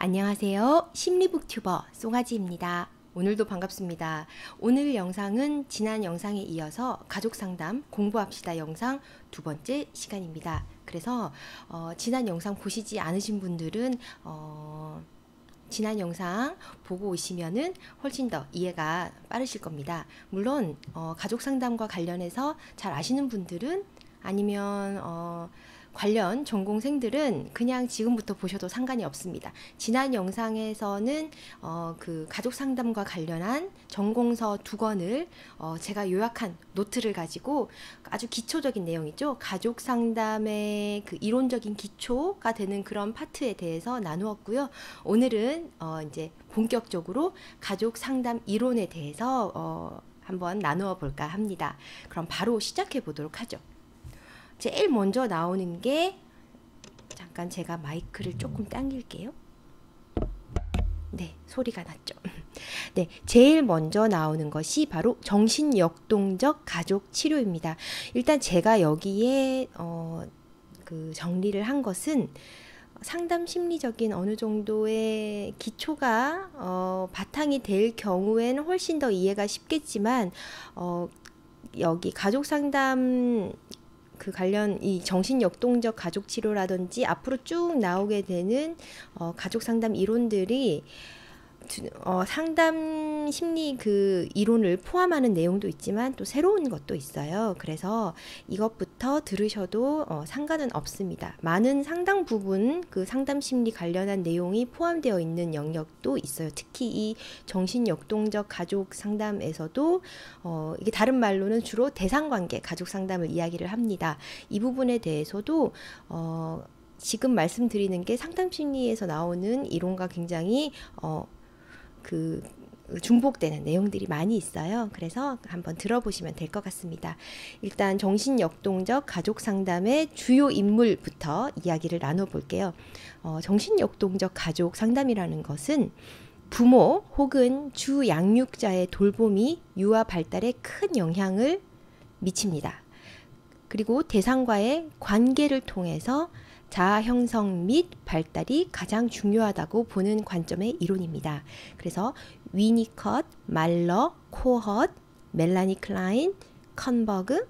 안녕하세요. 심리북튜버 송아지입니다. 오늘도 반갑습니다. 오늘 영상은 지난 영상에 이어서 가족 상담 공부합시다 영상 두 번째 시간입니다. 그래서 어, 지난 영상 보시지 않으신 분들은 어, 지난 영상 보고 오시면은 훨씬 더 이해가 빠르실 겁니다. 물론 어, 가족 상담과 관련해서 잘 아시는 분들은 아니면 어, 관련 전공생들은 그냥 지금부터 보셔도 상관이 없습니다. 지난 영상에서는 어, 그 가족 상담과 관련한 전공서 두 권을 어, 제가 요약한 노트를 가지고 아주 기초적인 내용이죠. 가족 상담의 그 이론적인 기초가 되는 그런 파트에 대해서 나누었고요. 오늘은 어, 이제 본격적으로 가족 상담 이론에 대해서 어, 한번 나누어 볼까 합니다. 그럼 바로 시작해 보도록 하죠. 제일 먼저 나오는 게 잠깐 제가 마이크를 조금 당길게요. 네, 소리가 났죠. 네, 제일 먼저 나오는 것이 바로 정신역동적 가족 치료입니다. 일단 제가 여기에 어, 그 정리를 한 것은 상담 심리적인 어느 정도의 기초가 어, 바탕이 될 경우에는 훨씬 더 이해가 쉽겠지만 어, 여기 가족 상담 그 관련 이 정신 역동적 가족 치료라든지 앞으로 쭉 나오게 되는 어, 가족 상담 이론들이 어, 상담 심리 그 이론을 포함하는 내용도 있지만 또 새로운 것도 있어요. 그래서 이것부터 들으셔도 어, 상관은 없습니다. 많은 상당 부분 그 상담 심리 관련한 내용이 포함되어 있는 영역도 있어요. 특히 이 정신 역동적 가족 상담에서도 어, 이게 다른 말로는 주로 대상 관계 가족 상담을 이야기를 합니다. 이 부분에 대해서도 어, 지금 말씀드리는 게 상담 심리에서 나오는 이론과 굉장히 어, 그 중복되는 내용들이 많이 있어요. 그래서 한번 들어보시면 될 것 같습니다. 일단 정신역동적 가족 상담의 주요 인물부터 이야기를 나눠볼게요. 어, 정신역동적 가족 상담이라는 것은 부모 혹은 주 양육자의 돌봄이 유아 발달에 큰 영향을 미칩니다. 그리고 대상과의 관계를 통해서 자아 형성 및 발달이 가장 중요하다고 보는 관점의 이론입니다. 그래서 위니컷, 말러, 코헛, 멜라니 클라인, 컨버그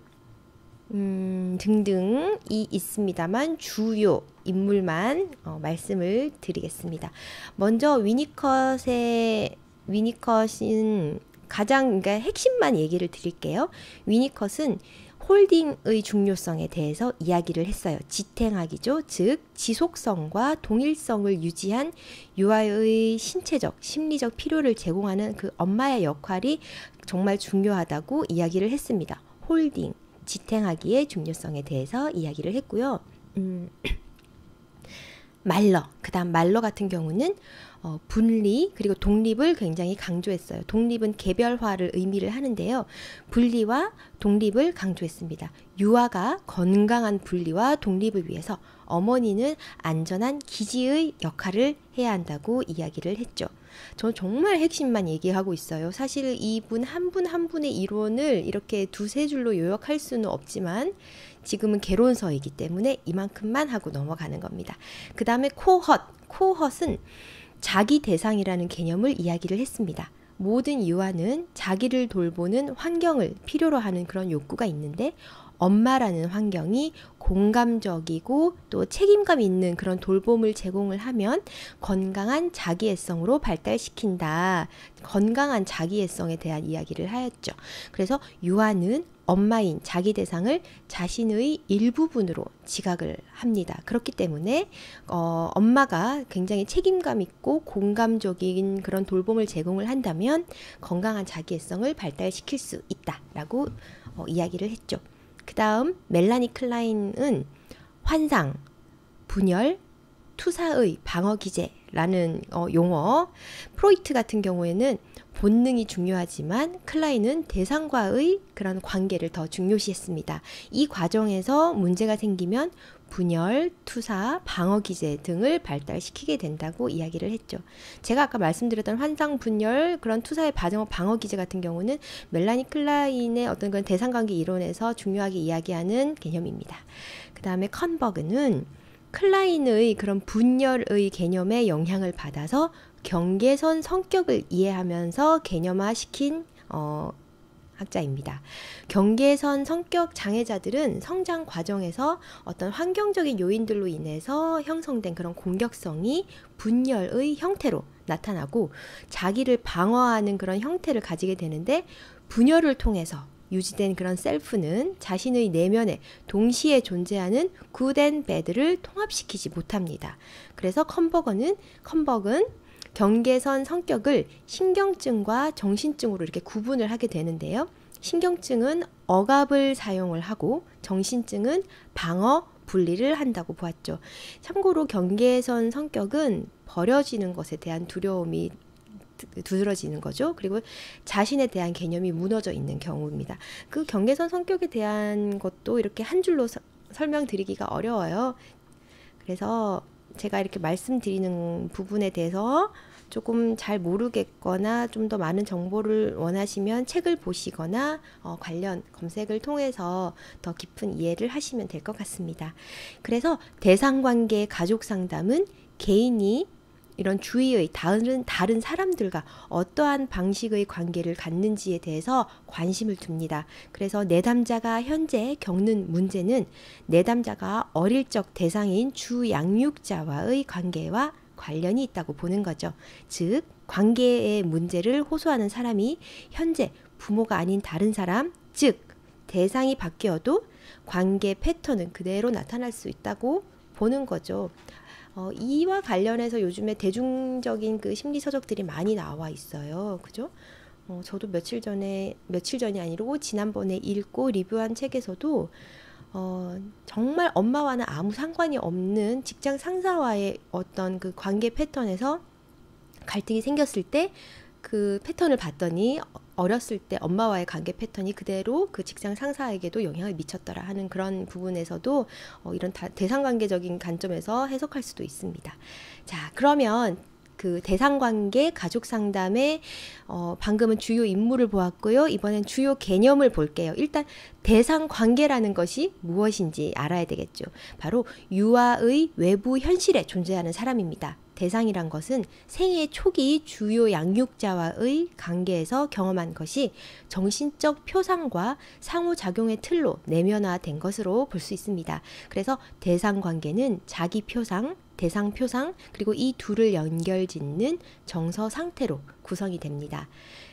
음, 등등이 있습니다만 주요 인물만 어, 말씀을 드리겠습니다. 먼저 위니컷의 위니컷은 가장 그러니까 핵심만 얘기를 드릴게요. 위니컷은 홀딩의 중요성에 대해서 이야기를 했어요. 지탱학이죠. 즉, 지속성과 동일성을 유지한 유아의 신체적, 심리적 필요를 제공하는 그 엄마의 역할이 정말 중요하다고 이야기를 했습니다. 홀딩, 지탱하기의 중요성에 대해서 이야기를 했고요. 음, 말러, 그 다음 말러 같은 경우는 어, 분리 그리고 독립을 굉장히 강조했어요. 독립은 개별화를 의미를 하는데요. 분리와 독립을 강조했습니다. 유아가 건강한 분리와 독립을 위해서 어머니는 안전한 기지의 역할을 해야 한다고 이야기를 했죠. 저는 정말 핵심만 얘기하고 있어요. 사실 이분 한 분한 한 분의 이론을 이렇게 두세 줄로 요약할 수는 없지만 지금은 개론서이기 때문에 이만큼만 하고 넘어가는 겁니다. 그 다음에 코헛. 코헛은 자기 대상이라는 개념을 이야기를 했습니다. 모든 유아는 자기를 돌보는 환경을 필요로 하는 그런 욕구가 있는데 엄마라는 환경이 공감적이고 또 책임감 있는 그런 돌봄을 제공을 하면 건강한 자기애성으로 발달시킨다. 건강한 자기애성에 대한 이야기를 하였죠. 그래서 유아는 엄마인 자기 대상을 자신의 일부분으로 지각을 합니다. 그렇기 때문에 어, 엄마가 굉장히 책임감 있고 공감적인 그런 돌봄을 제공을 한다면 건강한 자기애성을 발달시킬 수 있다라고 어, 이야기를 했죠. 그 다음 멜라니 클라인은 환상, 분열, 투사의 방어 기제라는 어, 용어. 프로이트 같은 경우에는 본능이 중요하지만 클라인은 대상과의 그런 관계를 더 중요시했습니다. 이 과정에서 문제가 생기면 분열, 투사, 방어 기제 등을 발달시키게 된다고 이야기를 했죠. 제가 아까 말씀드렸던 환상 분열, 그런 투사의 방어, 방어 기제 같은 경우는 멜라니 클라인의 어떤 그런 대상관계 이론에서 중요하게 이야기하는 개념입니다. 그 다음에 컨버그는 클라인의 그런 분열의 개념에 영향을 받아서 경계선 성격을 이해하면서 개념화시킨 어, 학자입니다. 경계선 성격 장애자들은 성장 과정에서 어떤 환경적인 요인들로 인해서 형성된 그런 공격성이 분열의 형태로 나타나고 자기를 방어하는 그런 형태를 가지게 되는데 분열을 통해서 유지된 그런 셀프는 자신의 내면에 동시에 존재하는 굿앤 배드를 통합시키지 못합니다. 그래서 컨버거는 컨버은 경계선 성격을 신경증과 정신증으로 이렇게 구분을 하게 되는데요. 신경증은 억압을 사용을 하고 정신증은 방어 분리를 한다고 보았죠. 참고로 경계선 성격은 버려지는 것에 대한 두려움이 두드러지는 거죠. 그리고 자신에 대한 개념이 무너져 있는 경우입니다. 그 경계선 성격에 대한 것도 이렇게 한 줄로 서, 설명드리기가 어려워요. 그래서 제가 이렇게 말씀드리는 부분에 대해서 조금 잘 모르겠거나 좀 더 많은 정보를 원하시면 책을 보시거나 어, 관련 검색을 통해서 더 깊은 이해를 하시면 될 것 같습니다. 그래서 대상 관계 가족 상담은 개인이 이런 주위의 다른 다른 사람들과 어떠한 방식의 관계를 갖는지에 대해서 관심을 둡니다. 그래서 내담자가 현재 겪는 문제는 내담자가 어릴 적 대상인 주 양육자와의 관계와 관련이 있다고 보는 거죠. 즉, 관계의 문제를 호소하는 사람이 현재 부모가 아닌 다른 사람, 즉, 대상이 바뀌어도 관계 패턴은 그대로 나타날 수 있다고 보는 거죠. 어, 이와 관련해서 요즘에 대중적인 그 심리 서적들이 많이 나와 있어요. 그죠? 어, 저도 며칠 전에 며칠 전이 아니고 지난번에 읽고 리뷰한 책에서도 어, 정말 엄마와는 아무 상관이 없는 직장 상사와의 어떤 그 관계 패턴에서 갈등이 생겼을 때 그 패턴을 봤더니 어렸을 때 엄마와의 관계 패턴이 그대로 그 직장 상사에게도 영향을 미쳤더라 하는 그런 부분에서도 어, 이런 다, 대상 관계적인 관점에서 해석할 수도 있습니다. 자, 그러면 그 대상 관계 가족 상담의 어, 방금은 주요 인물을 보았고요. 이번엔 주요 개념을 볼게요. 일단 대상 관계라는 것이 무엇인지 알아야 되겠죠. 바로 유아의 외부 현실에 존재하는 사람입니다. 대상이란 것은 생애 초기 주요 양육자와의 관계에서 경험한 것이 정신적 표상과 상호작용의 틀로 내면화된 것으로 볼 수 있습니다. 그래서 대상 관계는 자기 표상, 대상 표상, 그리고 이 둘을 연결 짓는 정서 상태로 구성이 됩니다.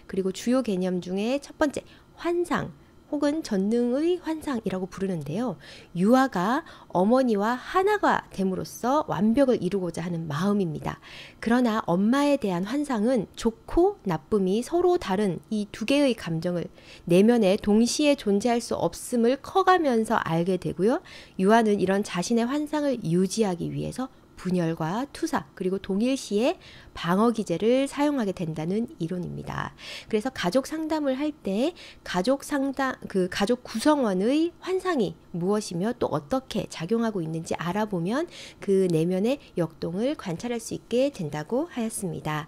그리고 주요 개념 중에 첫 번째, 환상. 혹은 전능의 환상이라고 부르는데요. 유아가 어머니와 하나가 됨으로써 완벽을 이루고자 하는 마음입니다. 그러나 엄마에 대한 환상은 좋고 나쁨이 서로 다른 이 두 개의 감정을 내면에 동시에 존재할 수 없음을 커가면서 알게 되고요. 유아는 이런 자신의 환상을 유지하기 위해서 분열과 투사 그리고 동일시에 방어 기제를 사용하게 된다는 이론입니다. 그래서 가족 상담을 할 때 가족 상담 그 가족 구성원의 환상이 무엇이며 또 어떻게 작용하고 있는지 알아보면 그 내면의 역동을 관찰할 수 있게 된다고 하였습니다.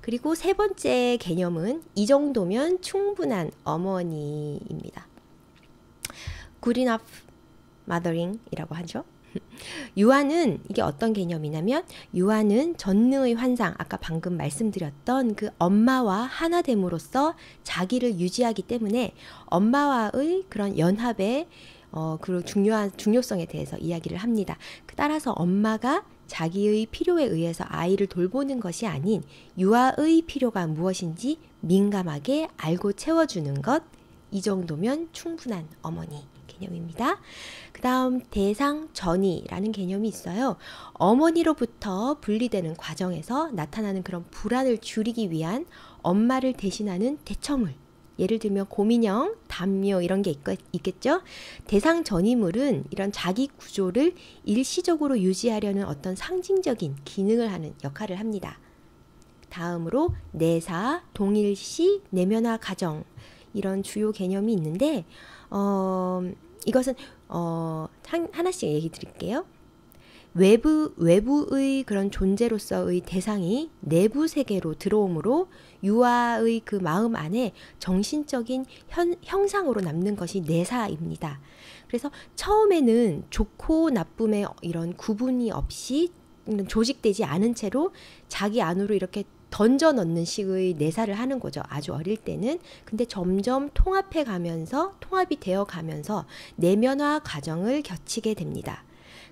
그리고 세 번째 개념은 이 정도면 충분한 어머니입니다. Good enough mothering이라고 하죠. 유아는 이게 어떤 개념이냐면 유아는 전능의 환상 아까 방금 말씀드렸던 그 엄마와 하나됨으로써 자기를 유지하기 때문에 엄마와의 그런 연합의 어, 그 중요한 중요성에 대해서 이야기를 합니다. 따라서 엄마가 자기의 필요에 의해서 아이를 돌보는 것이 아닌 유아의 필요가 무엇인지 민감하게 알고 채워주는 것, 이 정도면 충분한 어머니. 개념입니다. 그 다음 대상 전이라는 개념이 있어요. 어머니로부터 분리되는 과정에서 나타나는 그런 불안을 줄이기 위한 엄마를 대신하는 대처물. 예를 들면 고민형, 담요 이런 게 있, 겠죠 대상 전이물은 이런 자기 구조를 일시적으로 유지하려는 어떤 상징적인 기능을 하는 역할을 합니다. 다음으로 내사, 동일시, 내면화 가정 이런 주요 개념이 있는데 어, 이것은 어, 한, 하나씩 얘기 드릴게요. 외부 외부의 그런 존재로서의 대상이 내부 세계로 들어오므로 유아의 그 마음 안에 정신적인 현, 형상으로 남는 것이 내사입니다. 그래서 처음에는 좋고 나쁨의 이런 구분이 없이 조직되지 않은 채로 자기 안으로 이렇게 던져 넣는 식의 내사를 하는 거죠. 아주 어릴 때는. 근데 점점 통합해 가면서 통합이 되어 가면서 내면화 과정을 거치게 됩니다.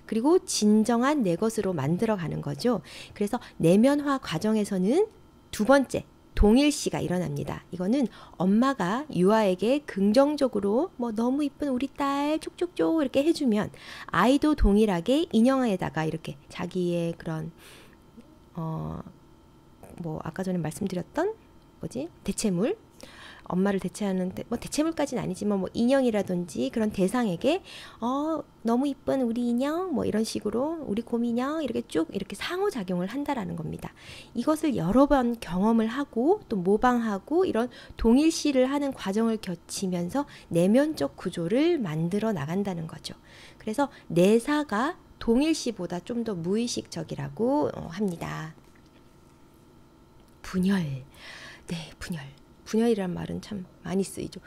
그리고 진정한 내 것으로 만들어 가는 거죠. 그래서 내면화 과정에서는 두 번째 동일시가 일어납니다. 이거는 엄마가 유아에게 긍정적으로 뭐 너무 이쁜 우리 딸 쪽쪽쪽 이렇게 해주면 아이도 동일하게 인형에다가 이렇게 자기의 그런 어 뭐 아까 전에 말씀드렸던 뭐지 대체물 엄마를 대체하는 뭐 대체물까지는 아니지만 뭐 인형이라든지 그런 대상에게 어 너무 이쁜 우리 인형 뭐 이런 식으로 우리 곰인형 이렇게 쭉 이렇게 상호작용을 한다라는 겁니다. 이것을 여러 번 경험을 하고 또 모방하고 이런 동일시를 하는 과정을 거치면서 내면적 구조를 만들어 나간다는 거죠. 그래서 내사가 동일시보다 좀 더 무의식적이라고 어, 합니다. 분열. 네, 분열. 분열이란 말은 참 많이 쓰이죠.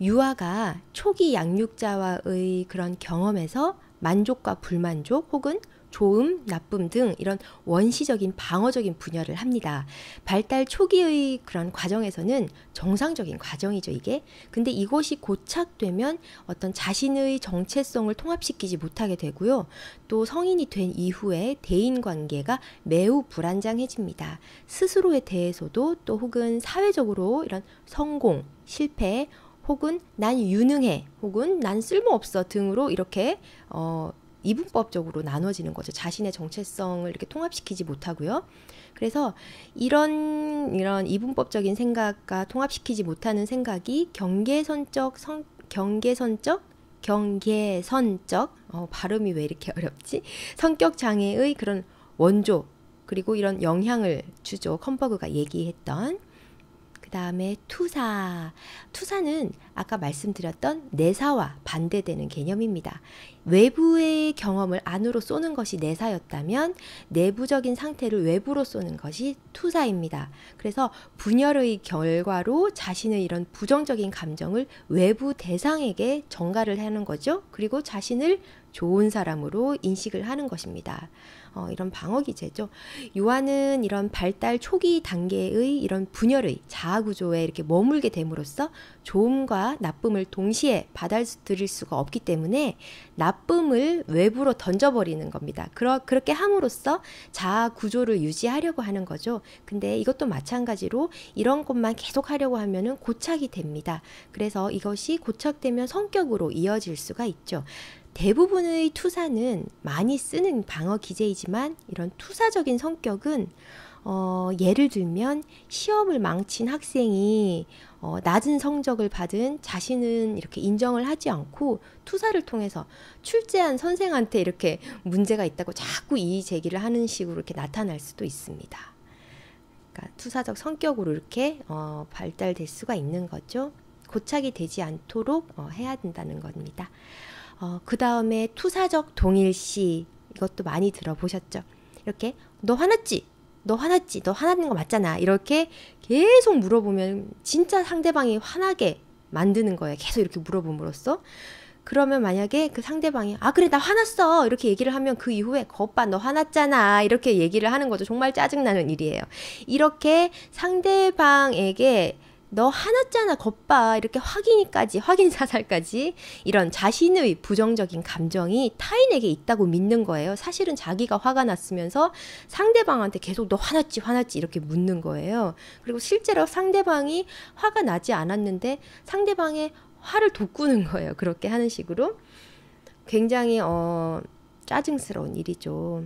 유아가 초기 양육자와의 그런 경험에서 만족과 불만족 혹은 좋음, 나쁨 등 이런 원시적인 방어적인 분열을 합니다. 발달 초기의 그런 과정에서는 정상적인 과정이죠, 이게. 근데 이것이 고착되면 어떤 자신의 정체성을 통합시키지 못하게 되고요. 또 성인이 된 이후에 대인 관계가 매우 불안정해집니다. 스스로에 대해서도 또 혹은 사회적으로 이런 성공, 실패, 혹은 난 유능해, 혹은 난 쓸모없어 등으로 이렇게 어, 이분법적으로 나눠지는 거죠. 자신의 정체성을 이렇게 통합시키지 못하고요. 그래서 이런 이런 이분법적인 생각과 통합시키지 못하는 생각이 경계선적 성, 경계선적 경계선적 어, 발음이 왜 이렇게 어렵지? 성격 장애의 그런 원조 그리고 이런 영향을 주죠. 컴버그가 얘기했던 그 다음에 투사. 투사는 아까 말씀드렸던 내사와 반대되는 개념입니다. 외부의 경험을 안으로 쏘는 것이 내사였다면 내부적인 상태를 외부로 쏘는 것이 투사입니다. 그래서 분열의 결과로 자신의 이런 부정적인 감정을 외부 대상에게 전가를 하는 거죠. 그리고 자신을 좋은 사람으로 인식을 하는 것입니다. 어, 이런 방어 기제죠. 요한은 이런 발달 초기 단계의 이런 분열의 자아 구조에 이렇게 머물게 됨으로써 좋음과 나쁨을 동시에 받아들일 수가 없기 때문에 나쁨을 외부로 던져버리는 겁니다. 그러, 그렇게 함으로써 자아 구조를 유지하려고 하는 거죠. 근데 이것도 마찬가지로 이런 것만 계속 하려고 하면은 고착이 됩니다. 그래서 이것이 고착되면 성격으로 이어질 수가 있죠. 대부분의 투사는 많이 쓰는 방어 기제이지만 이런 투사적인 성격은 어, 예를 들면 시험을 망친 학생이 어, 낮은 성적을 받은 자신은 이렇게 인정을 하지 않고 투사를 통해서 출제한 선생한테 이렇게 문제가 있다고 자꾸 이의 제기를 하는 식으로 이렇게 나타날 수도 있습니다. 그러니까 투사적 성격으로 이렇게 어, 발달될 수가 있는 거죠. 고착이 되지 않도록 어, 해야 된다는 겁니다. 어, 그 다음에 투사적 동일시 이것도 많이 들어보셨죠? 이렇게 너 화났지? 너 화났지? 너 화나는 거 맞잖아. 이렇게 계속 물어보면 진짜 상대방이 화나게 만드는 거예요. 계속 이렇게 물어봄으로써. 그러면 만약에 그 상대방이 아 그래 나 화났어 이렇게 얘기를 하면 그 이후에 거빠 너 화났잖아 이렇게 얘기를 하는 거죠 정말 짜증나는 일이에요 이렇게 상대방에게 너 화났잖아, 겉봐. 이렇게 확인까지, 확인 사살까지 이런 자신의 부정적인 감정이 타인에게 있다고 믿는 거예요. 사실은 자기가 화가 났으면서 상대방한테 계속 너 화났지, 화났지 이렇게 묻는 거예요. 그리고 실제로 상대방이 화가 나지 않았는데 상대방의 화를 돋구는 거예요. 그렇게 하는 식으로. 굉장히, 어, 짜증스러운 일이죠.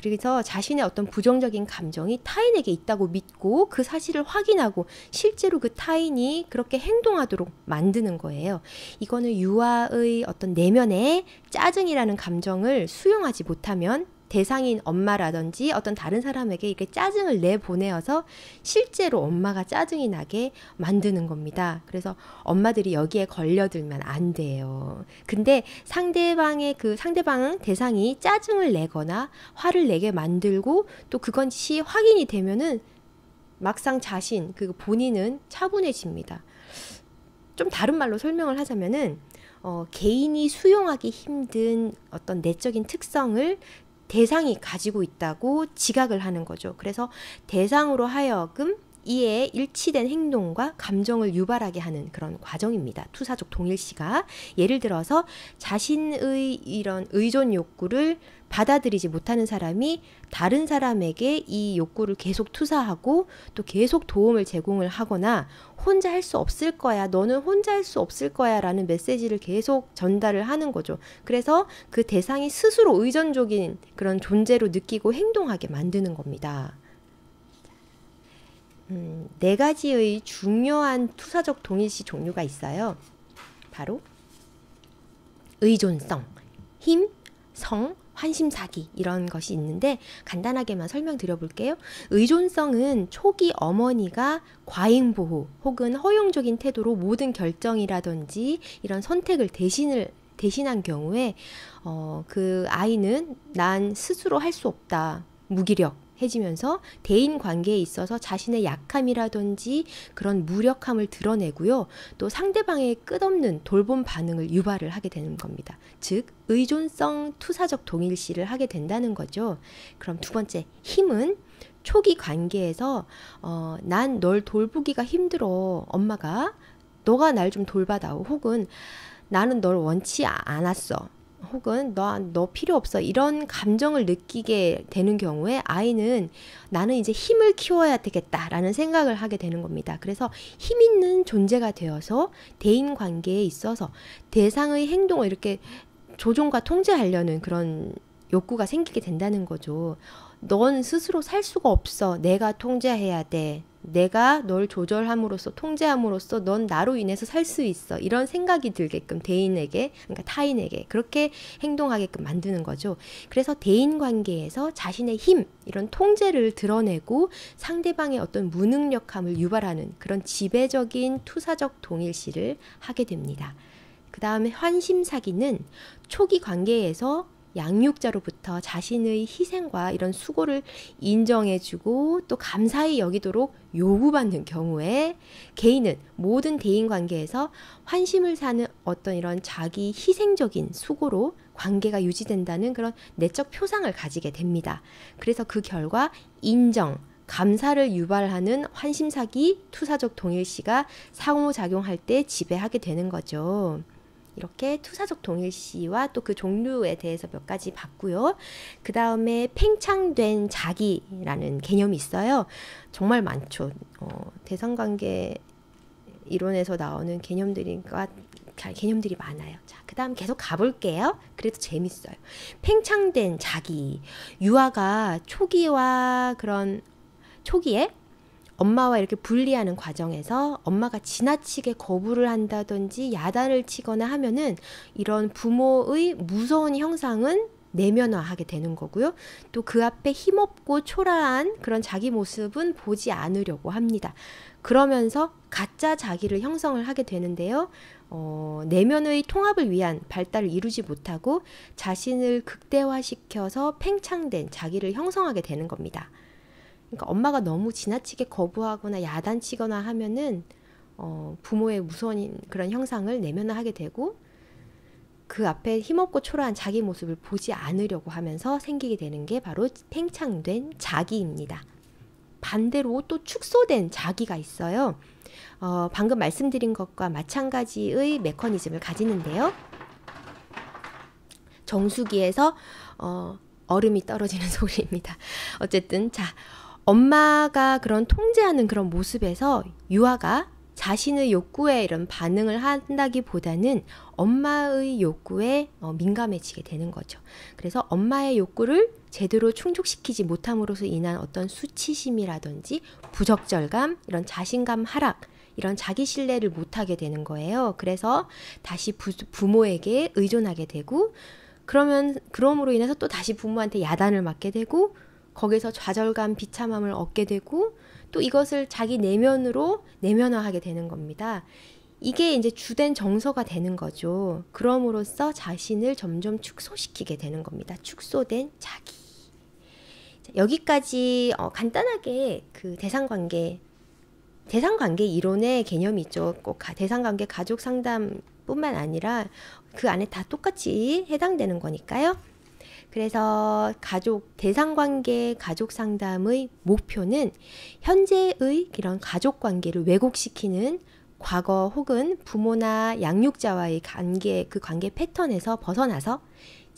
그래서 자신의 어떤 부정적인 감정이 타인에게 있다고 믿고 그 사실을 확인하고 실제로 그 타인이 그렇게 행동하도록 만드는 거예요. 이거는 유아의 어떤 내면에 짜증이라는 감정을 수용하지 못하면 대상인 엄마라든지 어떤 다른 사람에게 이렇게 짜증을 내보내어서 실제로 엄마가 짜증이 나게 만드는 겁니다. 그래서 엄마들이 여기에 걸려들면 안 돼요. 근데 상대방의 그 상대방 대상이 짜증을 내거나 화를 내게 만들고 또 그것이 확인이 되면은 막상 자신, 그 본인은 차분해집니다. 좀 다른 말로 설명을 하자면은 어, 개인이 수용하기 힘든 어떤 내적인 특성을 대상이 가지고 있다고 지각을 하는 거죠. 그래서 대상으로 하여금 이에 일치된 행동과 감정을 유발하게 하는 그런 과정입니다. 투사적 동일시가 예를 들어서 자신의 이런 의존 욕구를 받아들이지 못하는 사람이 다른 사람에게 이 욕구를 계속 투사하고 또 계속 도움을 제공을 하거나 혼자 할 수 없을 거야. 너는 혼자 할 수 없을 거야. 라는 메시지를 계속 전달을 하는 거죠. 그래서 그 대상이 스스로 의존적인 그런 존재로 느끼고 행동하게 만드는 겁니다. 음, 네 가지의 중요한 투사적 동일시 종류가 있어요. 바로 의존성, 힘, 성, 환심사기 이런 것이 있는데 간단하게만 설명드려 볼게요. 의존성은 초기 어머니가 과잉보호 혹은 허용적인 태도로 모든 결정이라든지 이런 선택을 대신을 대신한 경우에 어, 그 아이는 난 스스로 할 수 없다 무기력 해지면서 대인 관계에 있어서 자신의 약함이라든지 그런 무력함을 드러내고요. 또 상대방의 끝없는 돌봄 반응을 유발을 하게 되는 겁니다. 즉, 의존성 투사적 동일시를 하게 된다는 거죠. 그럼 두 번째, 힘은 초기 관계에서 어, 난 널 돌보기가 힘들어. 엄마가 너가 날 좀 돌봐다오. 혹은 나는 널 원치 않았어. 혹은 너, 너 필요 없어. 이런 감정을 느끼게 되는 경우에 아이는 나는 이제 힘을 키워야 되겠다라는 생각을 하게 되는 겁니다. 그래서 힘 있는 존재가 되어서 대인 관계에 있어서 대상의 행동을 이렇게 조종과 통제하려는 그런 욕구가 생기게 된다는 거죠. 넌 스스로 살 수가 없어. 내가 통제해야 돼. 내가 널 조절함으로써 통제함으로써 넌 나로 인해서 살 수 있어 이런 생각이 들게끔 대인에게 그러니까 타인에게 그렇게 행동하게끔 만드는 거죠. 그래서 대인 관계에서 자신의 힘 이런 통제를 드러내고 상대방의 어떤 무능력함을 유발하는 그런 지배적인 투사적 동일시를 하게 됩니다. 그 다음에 환심 사기는 초기 관계에서 양육자로부터 자신의 희생과 이런 수고를 인정해주고 또 감사히 여기도록 요구받는 경우에 개인은 모든 대인 관계에서 환심을 사는 어떤 이런 자기 희생적인 수고로 관계가 유지된다는 그런 내적 표상을 가지게 됩니다. 그래서 그 결과 인정, 감사를 유발하는 환심사기, 투사적 동일시가 상호작용할 때 지배하게 되는 거죠. 이렇게 투사적 동일시와 또 그 종류에 대해서 몇 가지 봤고요. 그 다음에 팽창된 자기라는 개념이 있어요. 정말 많죠. 어, 대상관계 이론에서 나오는 개념들과 개념들이 많아요. 자, 그 다음 계속 가볼게요. 그래도 재밌어요. 팽창된 자기. 유아가 초기와 그런 초기에 엄마와 이렇게 분리하는 과정에서 엄마가 지나치게 거부를 한다든지 야단을 치거나 하면은 이런 부모의 무서운 형상은 내면화하게 되는 거고요. 또 그 앞에 힘없고 초라한 그런 자기 모습은 보지 않으려고 합니다. 그러면서 가짜 자기를 형성을 하게 되는데요. 어, 내면의 통합을 위한 발달을 이루지 못하고 자신을 극대화시켜서 팽창된 자기를 형성하게 되는 겁니다. 그러니까 엄마가 너무 지나치게 거부하거나 야단치거나 하면은 어, 부모의 무서운 그런 형상을 내면화하게 되고 그 앞에 힘없고 초라한 자기 모습을 보지 않으려고 하면서 생기게 되는 게 바로 팽창된 자기입니다. 반대로 또 축소된 자기가 있어요. 어, 방금 말씀드린 것과 마찬가지의 메커니즘을 가지는데요. 정수기에서 어, 얼음이 떨어지는 소리입니다. 어쨌든 자 엄마가 그런 통제하는 그런 모습에서 유아가 자신의 욕구에 이런 반응을 한다기보다는 엄마의 욕구에 어, 민감해지게 되는 거죠. 그래서 엄마의 욕구를 제대로 충족시키지 못함으로써 인한 어떤 수치심이라든지 부적절감, 이런 자신감 하락, 이런 자기 신뢰를 못하게 되는 거예요. 그래서 다시 부, 부모에게 의존하게 되고 그러면 그럼으로 인해서 또 다시 부모한테 야단을 맞게 되고 거기서 좌절감, 비참함을 얻게 되고 또 이것을 자기 내면으로 내면화하게 되는 겁니다. 이게 이제 주된 정서가 되는 거죠. 그럼으로써 자신을 점점 축소시키게 되는 겁니다. 축소된 자기. 여기까지 어, 간단하게 그 대상 관계 대상 관계 이론의 개념이 있죠. 꼭 대상 관계 가족 상담뿐만 아니라 그 안에 다 똑같이 해당되는 거니까요. 그래서 가족 대상 관계 가족 상담의 목표는 현재의 이런 가족 관계를 왜곡시키는 과거 혹은 부모나 양육자와의 관계 그 관계 패턴에서 벗어나서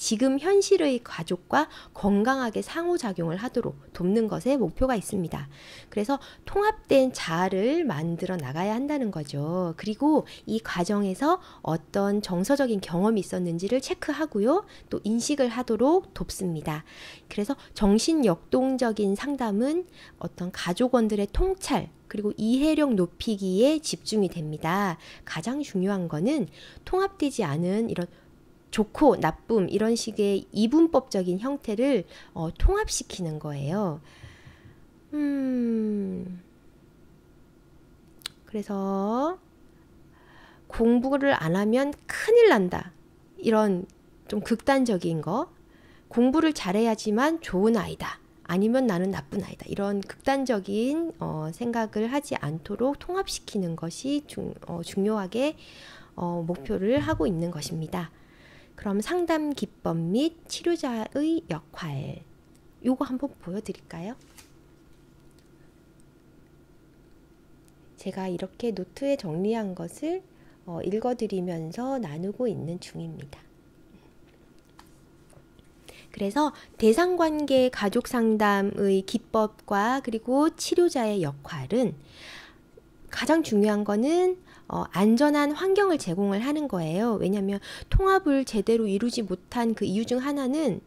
지금 현실의 가족과 건강하게 상호작용을 하도록 돕는 것에 목표가 있습니다. 그래서 통합된 자아를 만들어 나가야 한다는 거죠. 그리고 이 과정에서 어떤 정서적인 경험이 있었는지를 체크하고요. 또 인식을 하도록 돕습니다. 그래서 정신 역동적인 상담은 어떤 가족원들의 통찰, 그리고 이해력 높이기에 집중이 됩니다. 가장 중요한 거는 통합되지 않은 이런 좋고 나쁨 이런 식의 이분법적인 형태를 어, 통합시키는 거예요. 음. 그래서 공부를 안 하면 큰일 난다. 이런 좀 극단적인 거. 공부를 잘해야지만 좋은 아이다. 아니면 나는 나쁜 아이다. 이런 극단적인 어, 생각을 하지 않도록 통합시키는 것이 중, 어, 중요하게 어, 목표를 하고 있는 것입니다. 그럼 상담 기법 및 치료자의 역할. 요거 한번 보여드릴까요? 제가 이렇게 노트에 정리한 것을 어, 읽어드리면서 나누고 있는 중입니다. 그래서 대상관계 가족 상담의 기법과 그리고 치료자의 역할은 가장 중요한 거는 어, 안전한 환경을 제공을 하는 거예요. 왜냐하면 통합을 제대로 이루지 못한 그 이유 중 하나는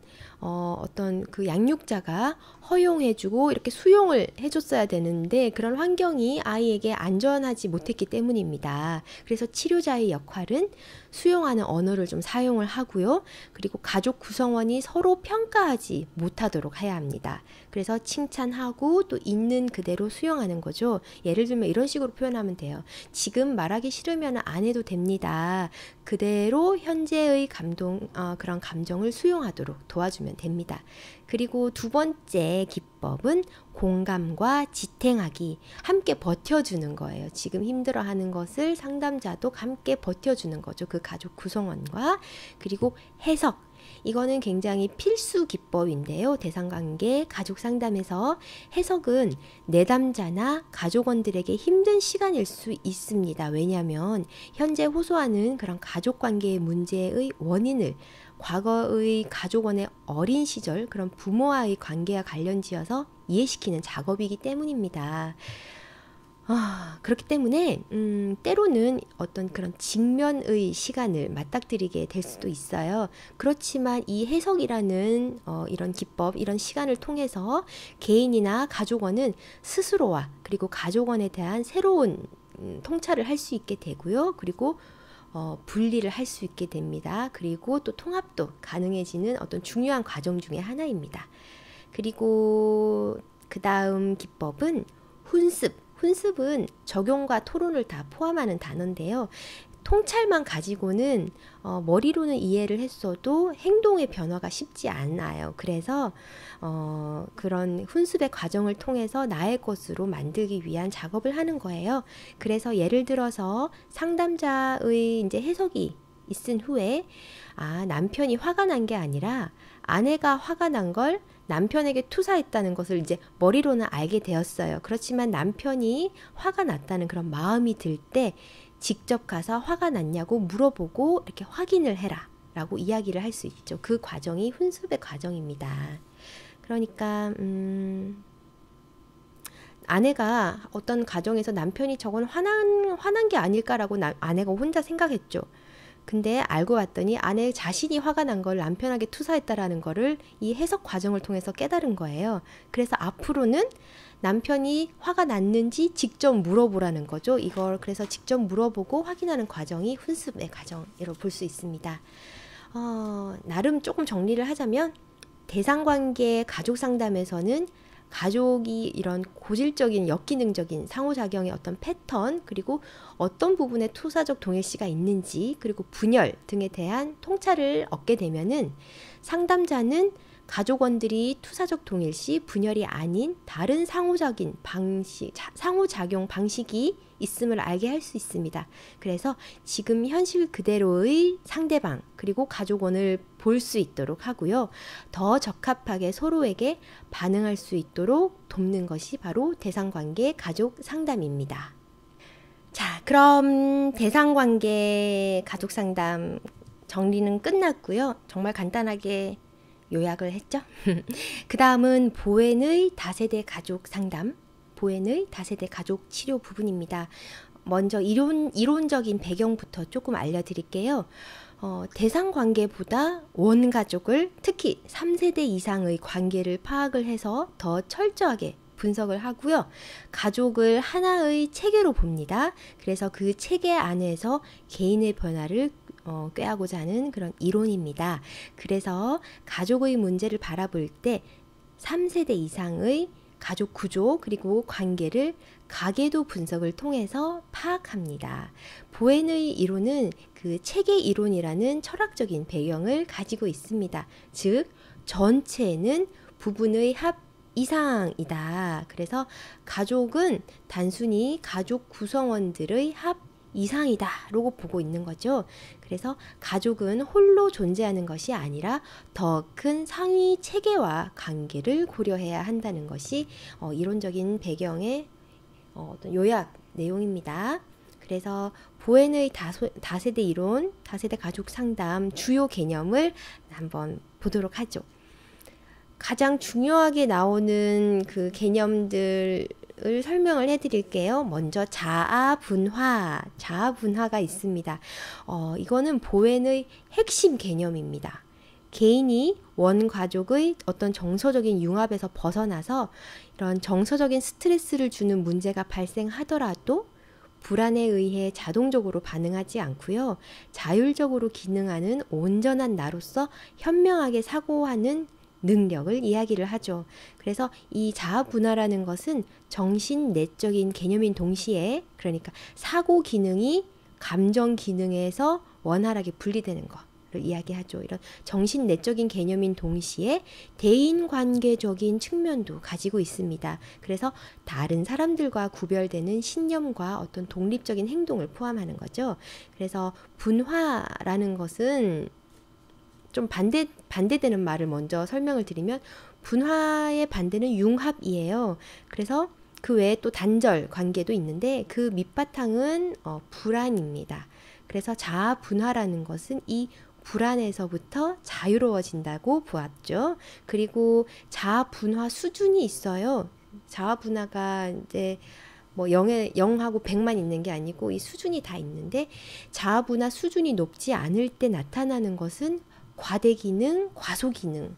어, 어떤 그 양육자가 허용해주고 이렇게 수용을 해줬어야 되는데 그런 환경이 아이에게 안전하지 못했기 때문입니다. 그래서 치료자의 역할은 수용하는 언어를 좀 사용을 하고요. 그리고 가족 구성원이 서로 평가하지 못하도록 해야 합니다. 그래서 칭찬하고 또 있는 그대로 수용하는 거죠. 예를 들면 이런 식으로 표현하면 돼요. 지금 말하기 싫으면 안 해도 됩니다. 그대로 현재의 감동, 어, 그런 감정을 수용하도록 도와주 면 됩니다. 그리고 두 번째 기법은 공감과 지탱하기, 함께 버텨주는 거예요. 지금 힘들어하는 것을 상담자도 함께 버텨주는 거죠. 그 가족 구성원과. 그리고 해석, 이거는 굉장히 필수 기법인데요. 대상관계 가족 상담에서 해석은 내담자나 가족원들에게 힘든 시간일 수 있습니다. 왜냐하면 현재 호소하는 그런 가족 관계의 문제의 원인을 과거의 가족원의 어린 시절 그런 부모와의 관계와 관련지어서 이해시키는 작업이기 때문입니다. 아, 그렇기 때문에 음, 때로는 어떤 그런 직면의 시간을 맞닥뜨리게 될 수도 있어요. 그렇지만 이 해석이라는 어, 이런 기법, 이런 시간을 통해서 개인이나 가족원은 스스로와 그리고 가족원에 대한 새로운 음, 통찰을 할 수 있게 되고요. 그리고 어, 분리를 할 수 있게 됩니다. 그리고 또 통합도 가능해지는 어떤 중요한 과정 중의 하나입니다. 그리고 그 다음 기법은 훈습. 훈습은 적용과 토론을 다 포함하는 단어인데요. 통찰만 가지고는 어, 머리로는 이해를 했어도 행동의 변화가 쉽지 않아요. 그래서 어, 그런 훈습의 과정을 통해서 나의 것으로 만들기 위한 작업을 하는 거예요. 그래서 예를 들어서 상담자의 이제 해석이 있은 후에 아 남편이 화가 난 게 아니라 아내가 화가 난 걸 남편에게 투사했다는 것을 이제 머리로는 알게 되었어요. 그렇지만 남편이 화가 났다는 그런 마음이 들 때 직접 가서 화가 났냐고 물어보고 이렇게 확인을 해라. 라고 이야기를 할 수 있죠. 그 과정이 훈습의 과정입니다. 그러니까, 음, 아내가 어떤 가정에서 남편이 저건 화난, 화난 게 아닐까라고 나, 아내가 혼자 생각했죠. 근데 알고 봤더니 아내 자신이 화가 난 걸 남편에게 투사했다라는 거를 이 해석 과정을 통해서 깨달은 거예요. 그래서 앞으로는 남편이 화가 났는지 직접 물어보라는 거죠. 이걸 그래서 직접 물어보고 확인하는 과정이 훈습의 과정으로 볼 수 있습니다. 어, 나름 조금 정리를 하자면 대상관계 가족 상담에서는 가족이 이런 고질적인 역기능적인 상호작용의 어떤 패턴 그리고 어떤 부분에 투사적 동일시가 있는지 그리고 분열 등에 대한 통찰을 얻게 되면은 상담자는 가족원들이 투사적 동일 시 분열이 아닌 다른 상호적인 방식, 상호작용 방식이 있음을 알게 할 수 있습니다. 그래서 지금 현실 그대로의 상대방 그리고 가족원을 볼 수 있도록 하고요. 더 적합하게 서로에게 반응할 수 있도록 돕는 것이 바로 대상관계 가족 상담입니다. 자, 그럼 대상관계 가족 상담 정리는 끝났고요. 정말 간단하게 요약을 했죠. 그 다음은 보엔의 다세대 가족 상담, 보엔의 다세대 가족 치료 부분입니다. 먼저 이론, 이론적인 배경부터 조금 알려드릴게요. 어, 대상 관계보다 원 가족을 특히 3세대 이상의 관계를 파악을 해서 더 철저하게 분석을 하고요. 가족을 하나의 체계로 봅니다. 그래서 그 체계 안에서 개인의 변화를 어, 꾀하고자 하는 그런 이론입니다. 그래서 가족의 문제를 바라볼 때 3세대 이상의 가족 구조 그리고 관계를 가계도 분석을 통해서 파악합니다. 보엔의 이론은 그 체계 이론이라는 철학적인 배경을 가지고 있습니다. 즉 전체는 부분의 합 이상이다. 그래서 가족은 단순히 가족 구성원들의 합 이상이다 라고 보고 있는 거죠. 그래서 가족은 홀로 존재하는 것이 아니라 더 큰 상위 체계와 관계를 고려해야 한다는 것이 어, 이론적인 배경의 어, 어떤 요약 내용입니다. 그래서 보엔의 다소, 다세대 이론, 다세대 가족 상담 주요 개념을 한번 보도록 하죠. 가장 중요하게 나오는 그 개념들 을 설명을 해드릴게요. 먼저 자아 분화, 자아 분화가 있습니다. 어, 이거는 보엔의 핵심 개념입니다. 개인이 원 가족의 어떤 정서적인 융합에서 벗어나서 이런 정서적인 스트레스를 주는 문제가 발생하더라도 불안에 의해 자동적으로 반응하지 않고요. 자율적으로 기능하는 온전한 나로서 현명하게 사고하는 능력을 이야기를 하죠. 그래서 이 자아 분화라는 것은 정신 내적인 개념인 동시에 그러니까 사고 기능이 감정 기능에서 원활하게 분리되는 것. 이야기하죠. 이런 정신 내적인 개념인 동시에 대인 관계적인 측면도 가지고 있습니다. 그래서 다른 사람들과 구별되는 신념과 어떤 독립적인 행동을 포함하는 거죠. 그래서 분화라는 것은 좀 반대 반대되는 말을 먼저 설명을 드리면 분화의 반대는 융합이에요. 그래서 그 외에 또 단절 관계도 있는데 그 밑바탕은 어, 불안입니다. 그래서 자아 분화라는 것은 이 불안에서부터 자유로워진다고 보았죠. 그리고 자아 분화 수준이 있어요. 자아 분화가 이제 뭐 0에 0하고 100만 있는 게 아니고 이 수준이 다 있는데 자아 분화 수준이 높지 않을 때 나타나는 것은 과대 기능, 과소 기능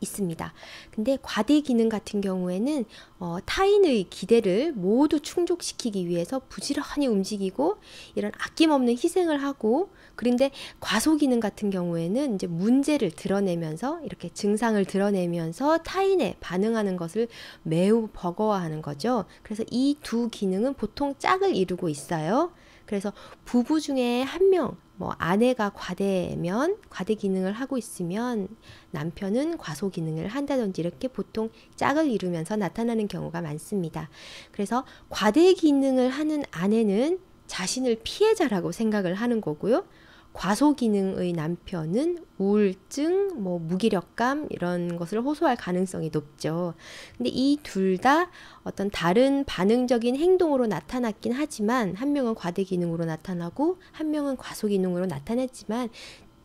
있습니다. 근데 과대 기능 같은 경우에는 어, 타인의 기대를 모두 충족시키기 위해서 부지런히 움직이고 이런 아낌없는 희생을 하고 그런데 과소 기능 같은 경우에는 이제 문제를 드러내면서 이렇게 증상을 드러내면서 타인에 반응하는 것을 매우 버거워하는 거죠. 그래서 이 두 기능은 보통 짝을 이루고 있어요. 그래서 부부 중에 한 명, 뭐 아내가 과대면 과대 기능을 하고 있으면 남편은 과소 기능을 한다든지 이렇게 보통 짝을 이루면서 나타나는 경우가 많습니다. 그래서 과대 기능을 하는 아내는 자신을 피해자라고 생각을 하는 거고요. 과소기능의 남편은 우울증, 뭐 무기력감 이런 것을 호소할 가능성이 높죠. 근데 이 둘 다 어떤 다른 반응적인 행동으로 나타났긴 하지만 한 명은 과대 기능으로 나타나고 한 명은 과소 기능으로 나타났지만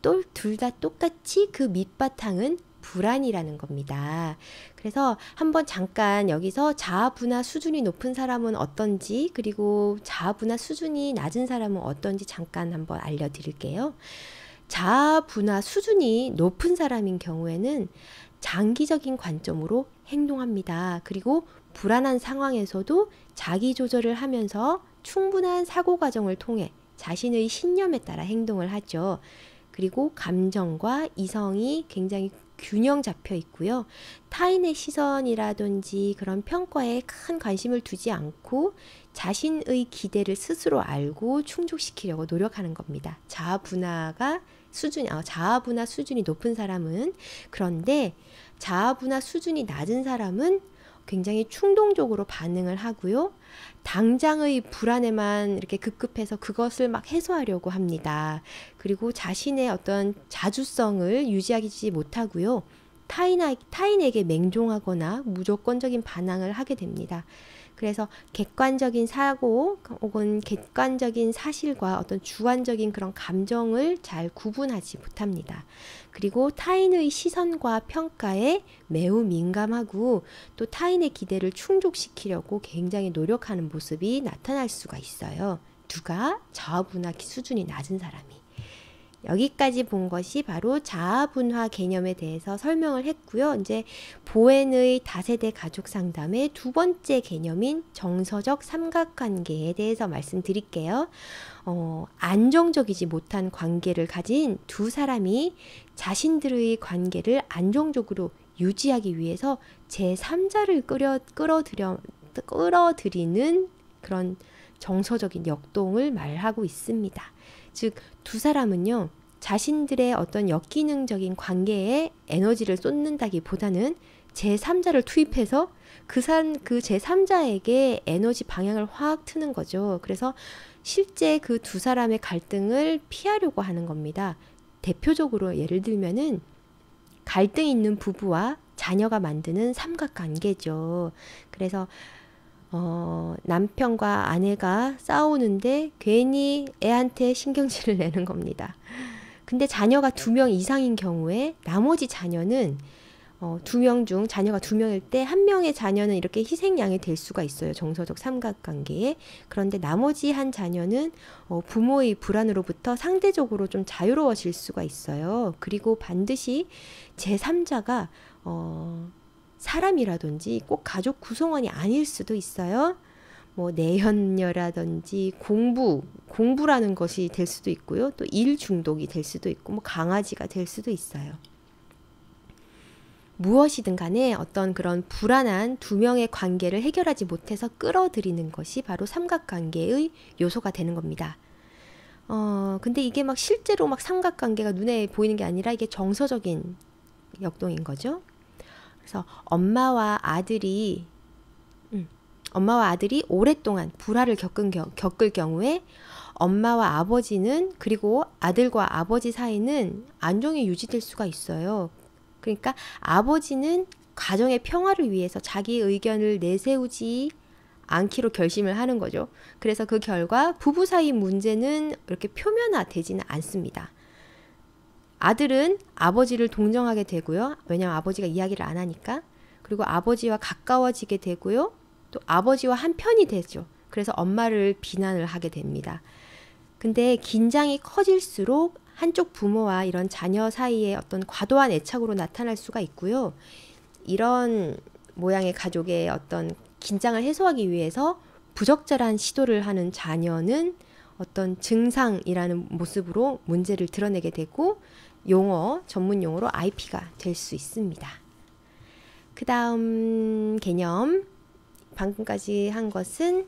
또 둘 다 똑같이 그 밑바탕은 불안이라는 겁니다. 그래서 한번 잠깐 여기서 자아 분화 수준이 높은 사람은 어떤지 그리고 자아 분화 수준이 낮은 사람은 어떤지 잠깐 한번 알려드릴게요. 자아 분화 수준이 높은 사람인 경우에는 장기적인 관점으로 행동합니다. 그리고 불안한 상황에서도 자기 조절을 하면서 충분한 사고 과정을 통해 자신의 신념에 따라 행동을 하죠. 그리고 감정과 이성이 굉장히 균형 잡혀 있고요. 타인의 시선이라든지 그런 평가에 큰 관심을 두지 않고 자신의 기대를 스스로 알고 충족시키려고 노력하는 겁니다. 자아 분화가 수준이 아, 자아 분화 수준이 높은 사람은 그런데 자아 분화 수준이 낮은 사람은 굉장히 충동적으로 반응을 하고요. 당장의 불안에만 이렇게 급급해서 그것을 막 해소하려고 합니다. 그리고 자신의 어떤 자주성을 유지하지 못하고요. 타인, 타인에게 맹종하거나 무조건적인 반항을 하게 됩니다. 그래서 객관적인 사고 혹은 객관적인 사실과 어떤 주관적인 그런 감정을 잘 구분하지 못합니다. 그리고 타인의 시선과 평가에 매우 민감하고 또 타인의 기대를 충족시키려고 굉장히 노력하는 모습이 나타날 수가 있어요. 누가 자아분화 수준이 낮은 사람이. 여기까지 본 것이 바로 자아분화 개념에 대해서 설명을 했고요. 이제 보엔의 다세대 가족 상담의 두 번째 개념인 정서적 삼각관계에 대해서 말씀드릴게요. 어, 안정적이지 못한 관계를 가진 두 사람이 자신들의 관계를 안정적으로 유지하기 위해서 제3자를 끌어, 끌어들여, 끌어들이는 그런 정서적인 역동을 말하고 있습니다. 즉, 두 사람은요, 자신들의 어떤 역기능적인 관계에 에너지를 쏟는다기 보다는 제3자를 투입해서 그 산, 그 제3자에게 에너지 방향을 확 트는 거죠. 그래서 실제 그 두 사람의 갈등을 피하려고 하는 겁니다. 대표적으로 예를 들면은 갈등 있는 부부와 자녀가 만드는 삼각관계죠. 그래서 어, 남편과 아내가 싸우는데 괜히 애한테 신경질을 내는 겁니다. 근데 자녀가 두 명 이상인 경우에 나머지 자녀는 어, 두 명 중 자녀가 두 명일 때 한 명의 자녀는 이렇게 희생양이 될 수가 있어요. 정서적 삼각관계에. 그런데 나머지 한 자녀는 어, 부모의 불안으로부터 상대적으로 좀 자유로워질 수가 있어요. 그리고 반드시 제3자가 어, 사람이라든지 꼭 가족 구성원이 아닐 수도 있어요. 뭐 내연녀라든지 공부, 공부라는 것이 될 수도 있고요. 또 일 중독이 될 수도 있고 뭐 강아지가 될 수도 있어요. 무엇이든 간에 어떤 그런 불안한 두 명의 관계를 해결하지 못해서 끌어들이는 것이 바로 삼각관계의 요소가 되는 겁니다. 어, 근데 이게 막 실제로 막 삼각관계가 눈에 보이는 게 아니라 이게 정서적인 역동인 거죠. 그래서 엄마와 아들이 음, 엄마와 아들이 오랫동안 불화를 겪은 겨, 겪을 경우에 엄마와 아버지는 그리고 아들과 아버지 사이는 안정이 유지될 수가 있어요. 그러니까 아버지는 가정의 평화를 위해서 자기 의견을 내세우지 않기로 결심을 하는 거죠. 그래서 그 결과 부부 사이 문제는 이렇게 표면화되지는 않습니다. 아들은 아버지를 동정하게 되고요. 왜냐하면 아버지가 이야기를 안 하니까. 그리고 아버지와 가까워지게 되고요. 또 아버지와 한 편이 되죠. 그래서 엄마를 비난을 하게 됩니다. 근데 긴장이 커질수록 한쪽 부모와 이런 자녀 사이에 어떤 과도한 애착으로 나타날 수가 있고요. 이런 모양의 가족의 어떤 긴장을 해소하기 위해서 부적절한 시도를 하는 자녀는 어떤 증상이라는 모습으로 문제를 드러내게 되고 용어, 전문 용어로 IP가 될 수 있습니다. 그 다음 개념, 방금까지 한 것은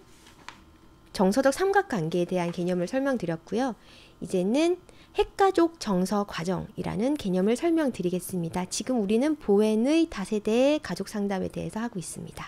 정서적 삼각관계에 대한 개념을 설명드렸고요. 이제는 핵가족 정서 과정이라는 개념을 설명드리겠습니다. 지금 우리는 보엔의 다세대 가족 상담에 대해서 하고 있습니다.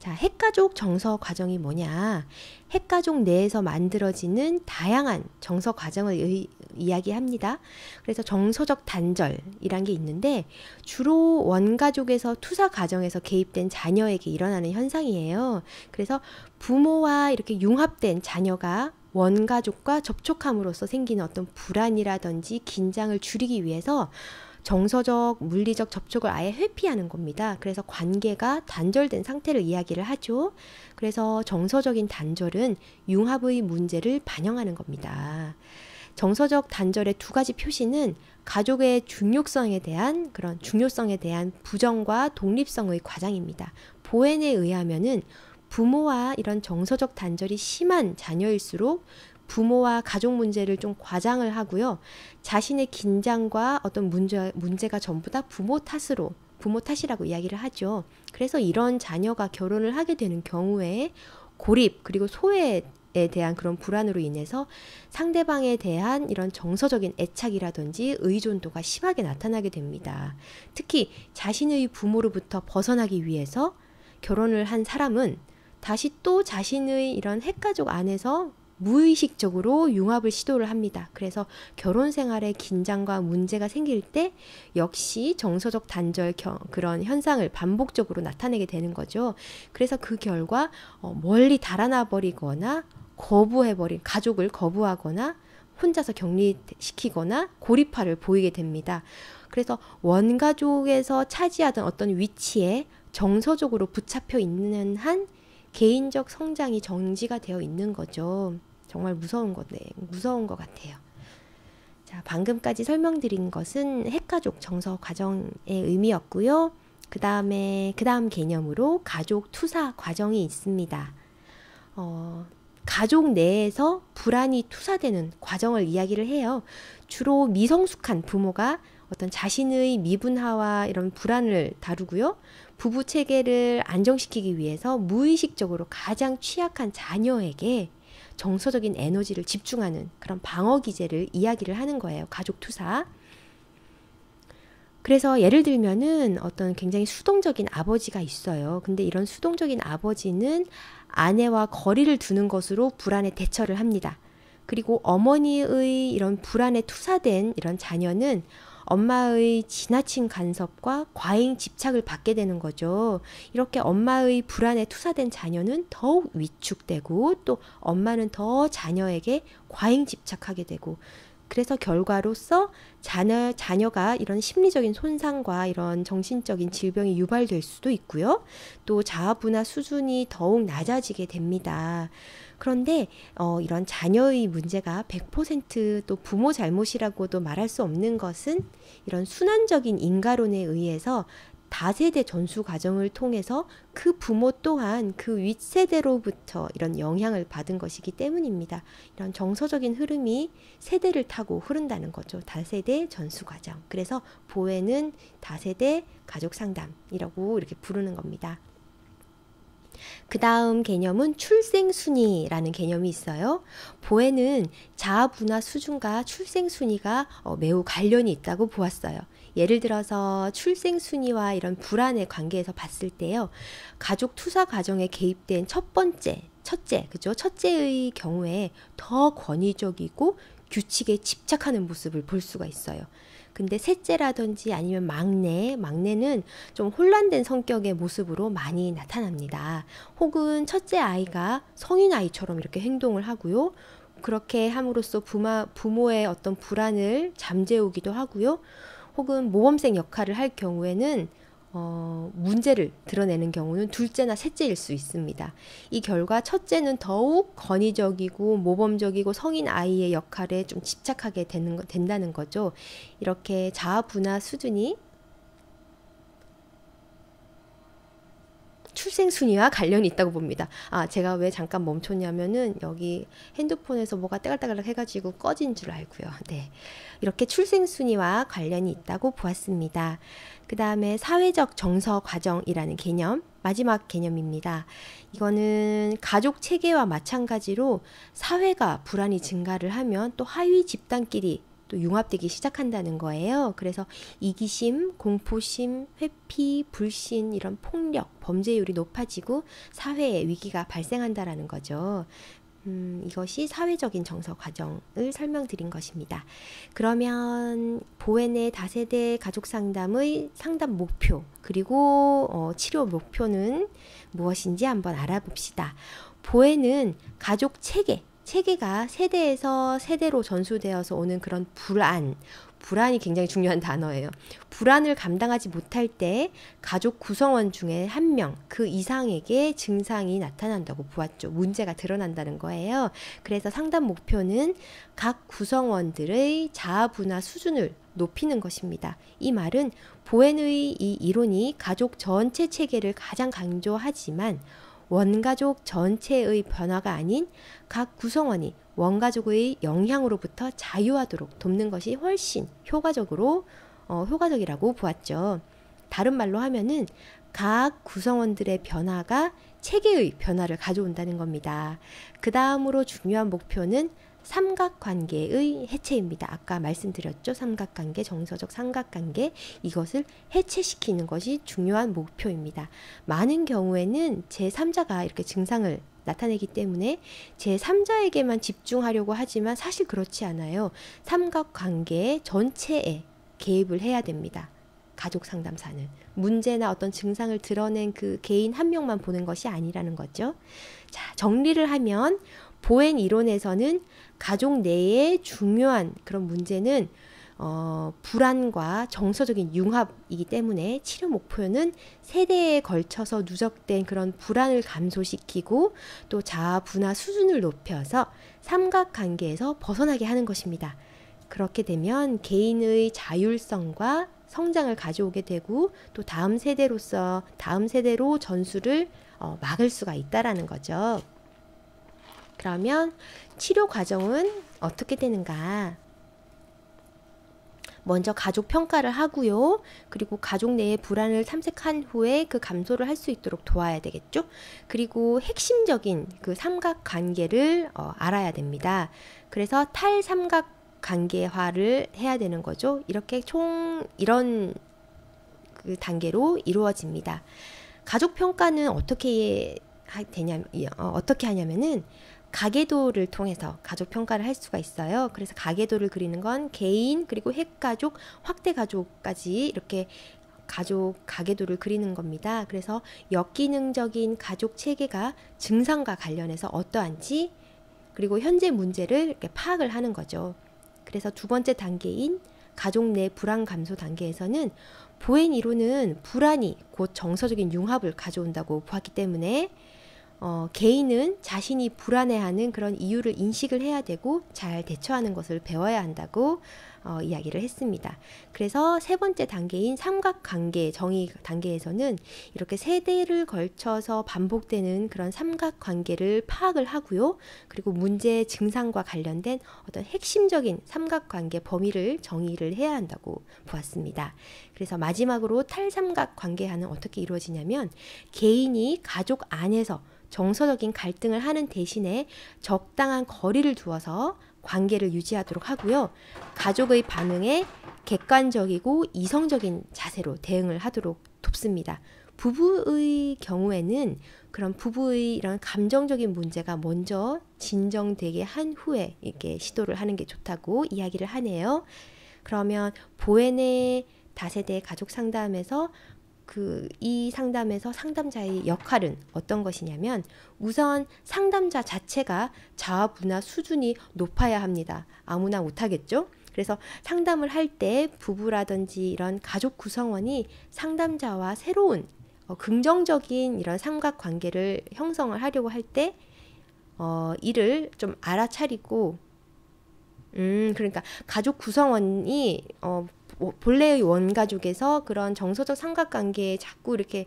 자, 핵가족 정서 과정이 뭐냐? 핵가족 내에서 만들어지는 다양한 정서 과정을 의, 이야기합니다. 그래서 정서적 단절이란 게 있는데 주로 원가족에서 투사 과정에서 개입된 자녀에게 일어나는 현상이에요. 그래서 부모와 이렇게 융합된 자녀가 원가족과 접촉함으로써 생기는 어떤 불안이라든지 긴장을 줄이기 위해서 정서적, 물리적 접촉을 아예 회피하는 겁니다. 그래서 관계가 단절된 상태를 이야기를 하죠. 그래서 정서적인 단절은 융합의 문제를 반영하는 겁니다. 정서적 단절의 두 가지 표시는 가족의 중요성에 대한 그런 중요성에 대한 부정과 독립성의 과장입니다. 보엔에 의하면은 부모와 이런 정서적 단절이 심한 자녀일수록 부모와 가족 문제를 좀 과장을 하고요. 자신의 긴장과 어떤 문제, 문제가 전부 다 부모 탓으로 부모 탓이라고 이야기를 하죠. 그래서 이런 자녀가 결혼을 하게 되는 경우에 고립 그리고 소외 에 대한 그런 불안으로 인해서 상대방에 대한 이런 정서적인 애착이라든지 의존도가 심하게 나타나게 됩니다. 특히 자신의 부모로부터 벗어나기 위해서 결혼을 한 사람은 다시 또 자신의 이런 핵가족 안에서 무의식적으로 융합을 시도를 합니다. 그래서 결혼 생활에 긴장과 문제가 생길 때 역시 정서적 단절 그런 현상을 반복적으로 나타내게 되는 거죠. 그래서 그 결과 어, 멀리 달아나 버리거나 거부해버린 가족을 거부하거나 혼자서 격리시키거나 고립화를 보이게 됩니다. 그래서 원가족에서 차지하던 어떤 위치에 정서적으로 붙잡혀 있는 한 개인적 성장이 정지가 되어 있는 거죠. 정말 무서운 거네. 무서운 것 같아요. 자, 방금까지 설명드린 것은 핵가족 정서 과정의 의미였고요. 그 다음에, 그 다음 개념으로 가족 투사 과정이 있습니다. 어, 가족 내에서 불안이 투사되는 과정을 이야기를 해요. 주로 미성숙한 부모가 어떤 자신의 미분화와 이런 불안을 다루고요. 부부 체계를 안정시키기 위해서 무의식적으로 가장 취약한 자녀에게 정서적인 에너지를 집중하는 그런 방어 기제를 이야기를 하는 거예요. 가족 투사. 그래서 예를 들면은 어떤 굉장히 수동적인 아버지가 있어요. 근데 이런 수동적인 아버지는 아내와 거리를 두는 것으로 불안에 대처를 합니다. 그리고 어머니의 이런 불안에 투사된 이런 자녀는 엄마의 지나친 간섭과 과잉 집착을 받게 되는 거죠. 이렇게 엄마의 불안에 투사된 자녀는 더욱 위축되고 또 엄마는 더 자녀에게 과잉 집착하게 되고 그래서 결과로서 자녀, 자녀가 이런 심리적인 손상과 이런 정신적인 질병이 유발될 수도 있고요. 또 자아분화 수준이 더욱 낮아지게 됩니다. 그런데 어, 이런 자녀의 문제가 100%또 부모 잘못이라고도 말할 수 없는 것은 이런 순환적인 인가론에 의해서 다세대 전수 과정을 통해서 그 부모 또한 그 윗세대로부터 이런 영향을 받은 것이기 때문입니다. 이런 정서적인 흐름이 세대를 타고 흐른다는 거죠. 다세대 전수 과정. 그래서 보혜는 다세대 가족 상담이라고 이렇게 부르는 겁니다. 그 다음 개념은 출생순위라는 개념이 있어요. 보혜는 자아분화 수준과 출생순위가 어, 매우 관련이 있다고 보았어요. 예를 들어서 출생순위와 이런 불안의 관계에서 봤을 때요. 가족 투사 과정에 개입된 첫 번째, 첫째, 그죠? 첫째의 경우에 더 권위적이고 규칙에 집착하는 모습을 볼 수가 있어요. 근데 셋째라든지 아니면 막내, 막내는 좀 혼란된 성격의 모습으로 많이 나타납니다. 혹은 첫째 아이가 성인 아이처럼 이렇게 행동을 하고요. 그렇게 함으로써 부마, 부모의 어떤 불안을 잠재우기도 하고요. 혹은 모범생 역할을 할 경우에는 어, 문제를 드러내는 경우는 둘째나 셋째일 수 있습니다. 이 결과 첫째는 더욱 권위적이고 모범적이고 성인 아이의 역할에 좀 집착하게 되는, 된다는 거죠. 이렇게 자아 분화 수준이 출생 순위와 관련이 있다고 봅니다. 아, 제가 왜 잠깐 멈췄냐면은 여기 핸드폰에서 뭐가 때갈때갈 해가지고 꺼진 줄 알고요. 네. 이렇게 출생 순위와 관련이 있다고 보았습니다. 그 다음에 사회적 정서 과정이라는 개념, 마지막 개념입니다. 이거는 가족 체계와 마찬가지로 사회가 불안이 증가를 하면 또 하위 집단끼리 또 융합되기 시작한다는 거예요. 그래서 이기심, 공포심, 회피, 불신 이런 폭력, 범죄율이 높아지고 사회에 위기가 발생한다라는 거죠. 음, 이것이 사회적인 정서 과정을 설명드린 것입니다. 그러면 보엔의 다세대 가족 상담의 상담 목표 그리고 어, 치료 목표는 무엇인지 한번 알아봅시다. 보엔은 가족 체계 체계가 세대에서 세대로 전수되어서 오는 그런 불안, 불안이 굉장히 중요한 단어예요. 불안을 감당하지 못할 때 가족 구성원 중에 한 명, 그 이상에게 증상이 나타난다고 보았죠. 문제가 드러난다는 거예요. 그래서 상담 목표는 각 구성원들의 자아 분화 수준을 높이는 것입니다. 이 말은 보엔의 이 이론이 가족 전체 체계를 가장 강조하지만 원가족 전체의 변화가 아닌 각 구성원이 원가족의 영향으로부터 자유하도록 돕는 것이 훨씬 효과적으로 어, 효과적이라고 보았죠. 다른 말로 하면은 각 구성원들의 변화가 체계의 변화를 가져온다는 겁니다. 그 다음으로 중요한 목표는 삼각관계의 해체입니다. 아까 말씀드렸죠. 삼각관계, 정서적 삼각관계. 이것을 해체시키는 것이 중요한 목표입니다. 많은 경우에는 제3자가 이렇게 증상을 나타내기 때문에 제3자에게만 집중하려고 하지만 사실 그렇지 않아요. 삼각관계 전체에 개입을 해야 됩니다. 가족 상담사는 문제나 어떤 증상을 드러낸 그 개인 한 명만 보는 것이 아니라는 거죠. 자, 정리를 하면 보행 이론에서는 가족 내에 중요한 그런 문제는 어, 불안과 정서적인 융합이기 때문에 치료 목표는 세대에 걸쳐서 누적된 그런 불안을 감소시키고 또 자아 분화 수준을 높여서 삼각관계에서 벗어나게 하는 것입니다. 그렇게 되면 개인의 자율성과 성장을 가져오게 되고 또 다음 세대로서 다음 세대로 전수를 어, 막을 수가 있다라는 거죠. 그러면 치료 과정은 어떻게 되는가? 먼저 가족 평가를 하고요. 그리고 가족 내의 불안을 탐색한 후에 그 감소를 할 수 있도록 도와야 되겠죠. 그리고 핵심적인 그 삼각 관계를 어, 알아야 됩니다. 그래서 탈삼각 관계화를 해야 되는 거죠. 이렇게 총 이런 그 단계로 이루어집니다. 가족 평가는 어떻게 되냐 어, 어떻게 하냐면은 가계도를 통해서 가족 평가를 할 수가 있어요. 그래서 가계도를 그리는 건 개인 그리고 핵가족, 확대 가족까지 이렇게 가족 가계도를 그리는 겁니다. 그래서 역기능적인 가족 체계가 증상과 관련해서 어떠한지 그리고 현재 문제를 이렇게 파악을 하는 거죠. 그래서 두 번째 단계인 가족 내 불안 감소 단계에서는 보행 이론은 불안이 곧 정서적인 융합을 가져온다고 보았기 때문에 어, 개인은 자신이 불안해하는 그런 이유를 인식을 해야 되고 잘 대처하는 것을 배워야 한다고 어, 이야기를 했습니다. 그래서 세 번째 단계인 삼각관계 정의 단계에서는 이렇게 세대를 걸쳐서 반복되는 그런 삼각관계를 파악을 하고요. 그리고 문제 증상과 관련된 어떤 핵심적인 삼각관계 범위를 정의를 해야 한다고 보았습니다. 그래서 마지막으로 탈삼각관계화는 어떻게 이루어지냐면 개인이 가족 안에서 정서적인 갈등을 하는 대신에 적당한 거리를 두어서 관계를 유지하도록 하고요. 가족의 반응에 객관적이고 이성적인 자세로 대응을 하도록 돕습니다. 부부의 경우에는 그런 부부의 이런 감정적인 문제가 먼저 진정되게 한 후에 이렇게 시도를 하는 게 좋다고 이야기를 하네요. 그러면 보엔의 다세대 가족 상담에서 그 이 상담에서 상담자의 역할은 어떤 것이냐면 우선 상담자 자체가 자아 분화 수준이 높아야 합니다. 아무나 못하겠죠? 그래서 상담을 할 때 부부라든지 이런 가족 구성원이 상담자와 새로운 어, 긍정적인 이런 삼각 관계를 형성을 하려고 할때 어, 이를 좀 알아차리고 음 그러니까 가족 구성원이 어, 본래의 원가족에서 그런 정서적 삼각관계에 자꾸 이렇게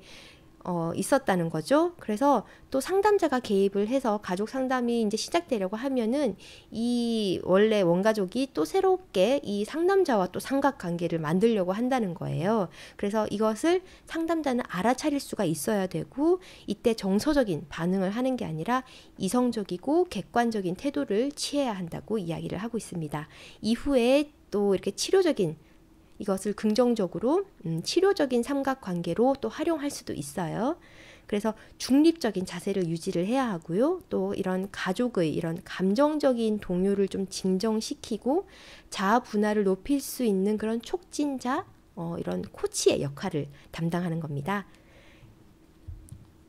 어, 있었다는 거죠. 그래서 또 상담자가 개입을 해서 가족 상담이 이제 시작되려고 하면은 이 원래 원가족이 또 새롭게 이 상담자와 또 삼각관계를 만들려고 한다는 거예요. 그래서 이것을 상담자는 알아차릴 수가 있어야 되고 이때 정서적인 반응을 하는 게 아니라 이성적이고 객관적인 태도를 취해야 한다고 이야기를 하고 있습니다. 이후에 또 이렇게 치료적인 이것을 긍정적으로 음, 치료적인 삼각관계로 또 활용할 수도 있어요. 그래서 중립적인 자세를 유지를 해야 하고요. 또 이런 가족의 이런 감정적인 동요를 좀 진정시키고 자아 분할을 높일 수 있는 그런 촉진자, 어, 이런 코치의 역할을 담당하는 겁니다.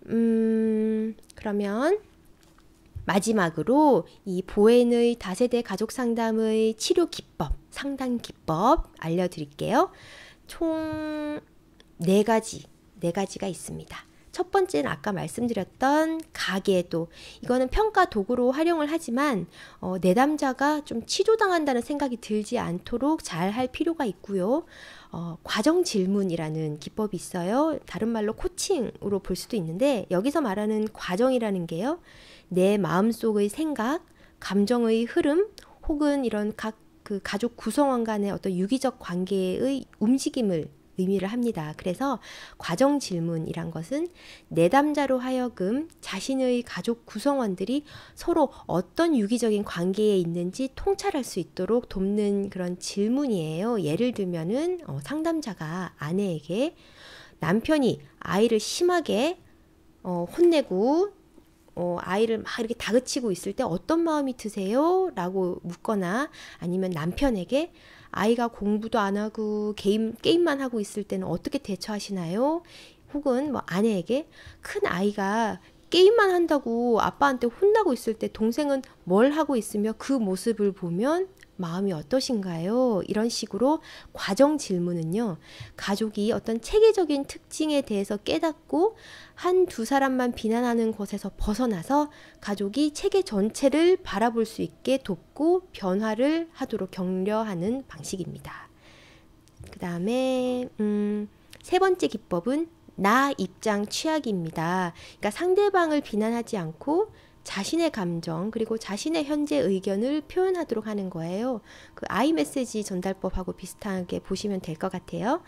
음, 그러면 마지막으로 이 보엔의 다세대 가족 상담의 치료 기법, 상담 기법 알려드릴게요. 총 네 가지, 네 가지가 있습니다. 첫 번째는 아까 말씀드렸던 가계도 이거는 평가 도구로 활용을 하지만 어, 내담자가 좀 치조당한다는 생각이 들지 않도록 잘 할 필요가 있고요. 어, 과정 질문이라는 기법이 있어요. 다른 말로 코칭으로 볼 수도 있는데 여기서 말하는 과정이라는 게요. 내 마음속의 생각, 감정의 흐름 혹은 이런 각 그 가족 구성원 간의 어떤 유기적 관계의 움직임을 의미를 합니다. 그래서 과정 질문이란 것은 내담자로 하여금 자신의 가족 구성원들이 서로 어떤 유기적인 관계에 있는지 통찰할 수 있도록 돕는 그런 질문이에요. 예를 들면은 어, 상담자가 아내에게 남편이 아이를 심하게 어, 혼내고 어, 아이를 막 이렇게 다그치고 있을 때 어떤 마음이 드세요? 라고 묻거나 아니면 남편에게 아이가 공부도 안 하고 게임, 게임만 하고 있을 때는 어떻게 대처하시나요? 혹은 뭐 아내에게 큰 아이가 게임만 한다고 아빠한테 혼나고 있을 때 동생은 뭘 하고 있으며 그 모습을 보면 마음이 어떠신가요? 이런 식으로 과정 질문은요, 가족이 어떤 체계적인 특징에 대해서 깨닫고 한 두 사람만 비난하는 것에서 벗어나서 가족이 체계 전체를 바라볼 수 있게 돕고 변화를 하도록 격려하는 방식입니다. 그 다음에, 음, 세 번째 기법은 나 입장 취하기입니다. 그러니까 상대방을 비난하지 않고 자신의 감정 그리고 자신의 현재 의견을 표현하도록 하는 거예요. 그 아이 메시지 전달법하고 비슷하게 보시면 될 것 같아요.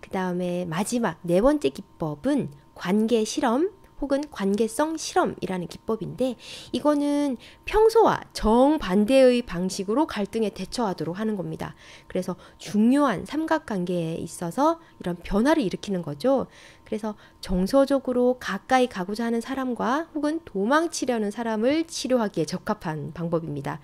그 다음에 마지막 네 번째 기법은 관계 실험 혹은 관계성 실험이라는 기법인데 이거는 평소와 정반대의 방식으로 갈등에 대처하도록 하는 겁니다. 그래서 중요한 삼각관계에 있어서 이런 변화를 일으키는 거죠. 그래서 정서적으로 가까이 가고자 하는 사람과 혹은 도망치려는 사람을 치료하기에 적합한 방법입니다.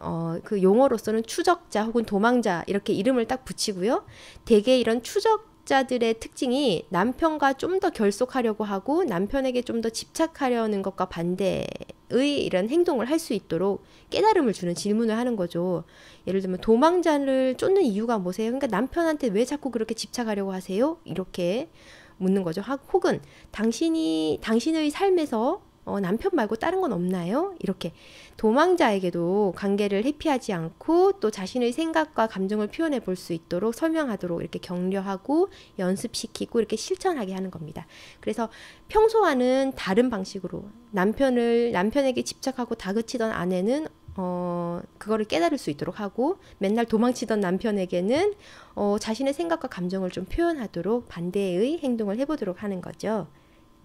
어, 그 용어로서는 추적자 혹은 도망자 이렇게 이름을 딱 붙이고요. 대개 이런 추적 자들의 특징이 남편과 좀 더 결속하려고 하고 남편에게 좀 더 집착하려는 것과 반대의 이런 행동을 할 수 있도록 깨달음을 주는 질문을 하는 거죠. 예를 들면 도망자를 쫓는 이유가 뭐세요? 그러니까 남편한테 왜 자꾸 그렇게 집착하려고 하세요? 이렇게 묻는 거죠. 혹은 당신이 당신의 삶에서 어, 남편 말고 다른 건 없나요? 이렇게 도망자에게도 관계를 회피하지 않고 또 자신의 생각과 감정을 표현해 볼 수 있도록 설명하도록 이렇게 격려하고 연습시키고 이렇게 실천하게 하는 겁니다. 그래서 평소와는 다른 방식으로 남편을 남편에게 집착하고 다그치던 아내는 어, 그거를 깨달을 수 있도록 하고 맨날 도망치던 남편에게는 어, 자신의 생각과 감정을 좀 표현하도록 반대의 행동을 해보도록 하는 거죠.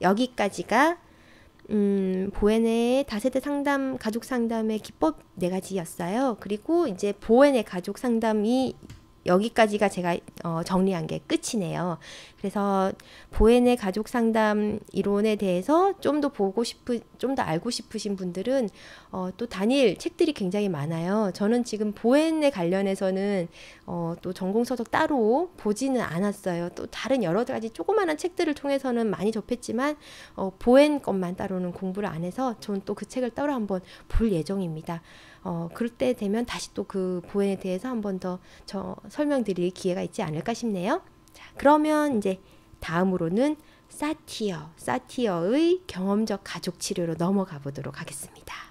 여기까지가 음, 보엔의 다세대 상담, 가족 상담의 기법 네 가지였어요. 그리고 이제 보엔의 가족 상담이 여기까지가 제가 어, 정리한 게 끝이네요. 그래서 보엔의 가족 상담 이론에 대해서 좀 더 보고 싶은, 좀더 알고 싶으신 분들은 어, 또 단일 책들이 굉장히 많아요. 저는 지금 보엔에 관련해서는 어, 또 전공 서적 따로 보지는 않았어요. 또 다른 여러 가지 조그마한 책들을 통해서는 많이 접했지만 어, 보엔 것만 따로는 공부를 안 해서 저는 또 그 책을 따로 한번 볼 예정입니다. 어, 그럴 때 되면 다시 또 그 보엔에 대해서 한 번더저 설명드릴 기회가 있지 않을까 싶네요. 자, 그러면 이제 다음으로는 사티어, 사티어의 경험적 가족 치료로 넘어가 보도록 하겠습니다.